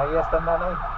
ahí están, ahí.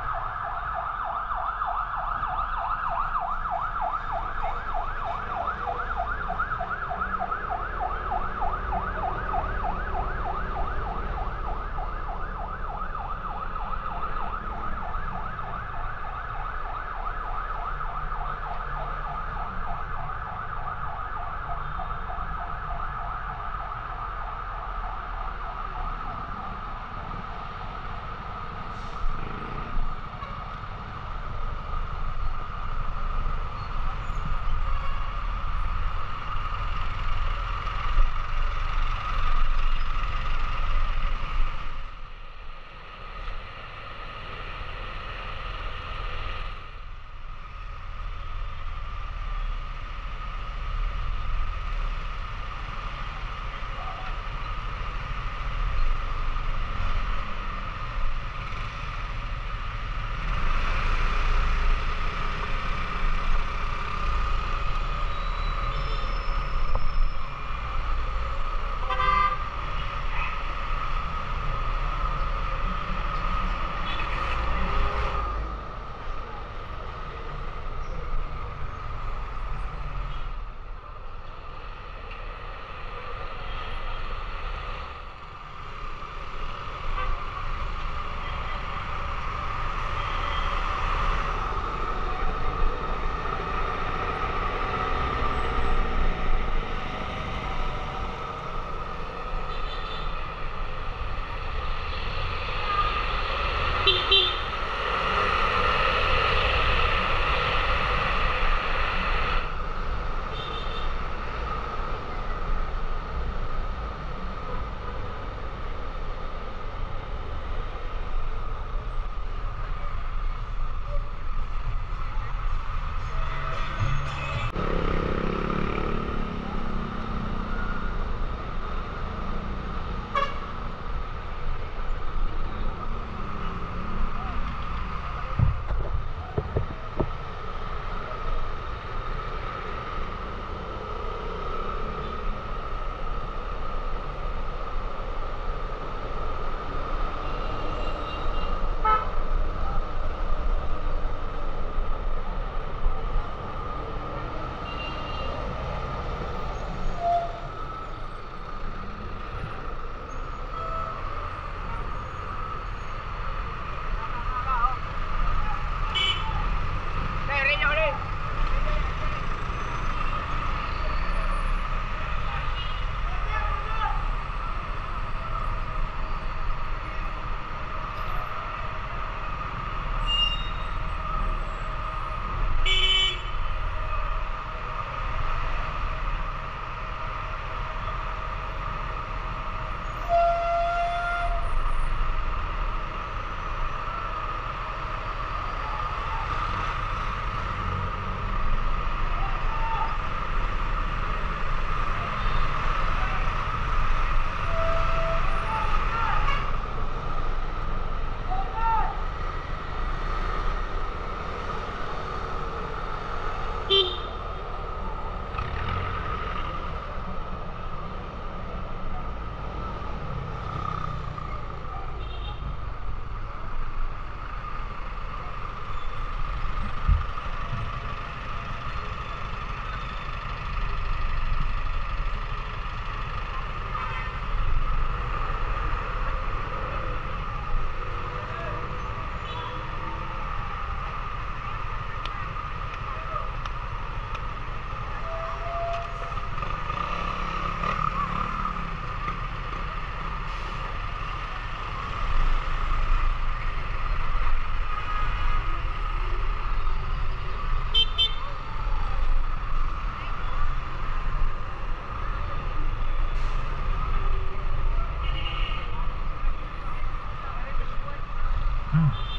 Hmm.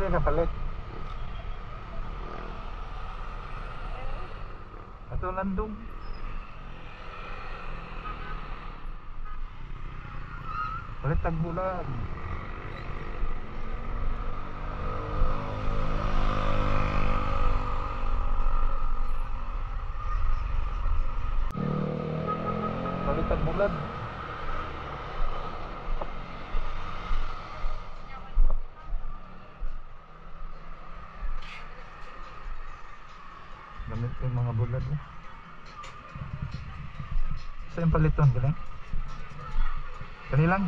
Dili ka palit. Ato landong. Palit tag bulan. Palit tag bulan. Gamit Sa yung paliton, galing? Kanilang?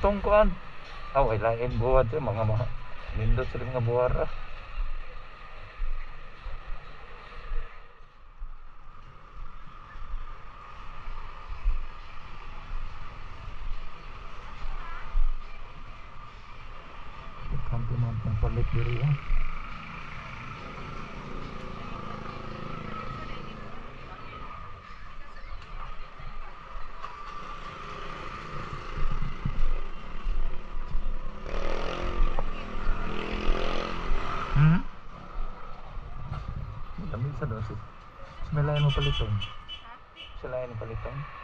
Katong kuan. Aw, lain buhat eh, mga mga nindot sila mga buwara. Kampi man pang palit diri ah. Lamig sa dosis. Sa may lain